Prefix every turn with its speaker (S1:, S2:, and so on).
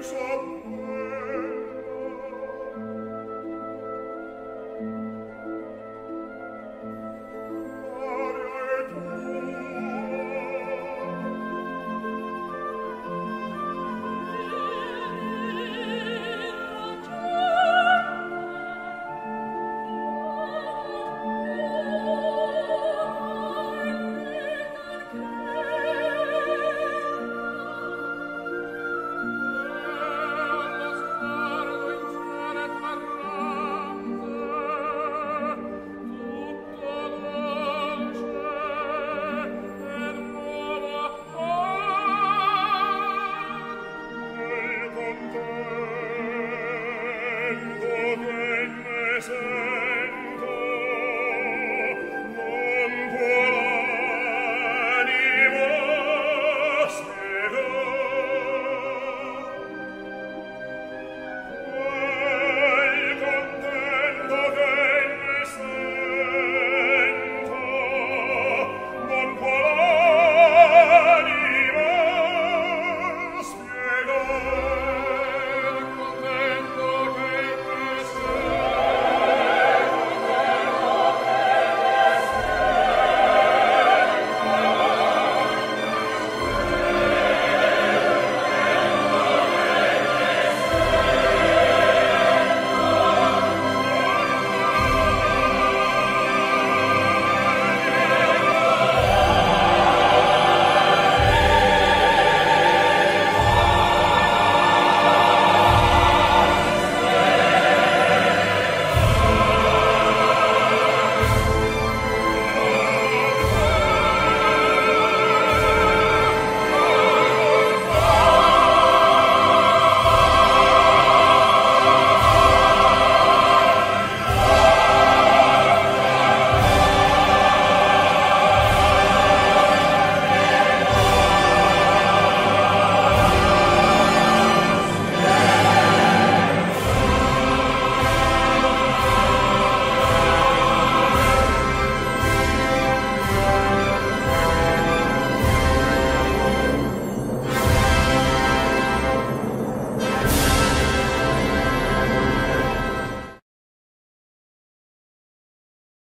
S1: Jerusalem.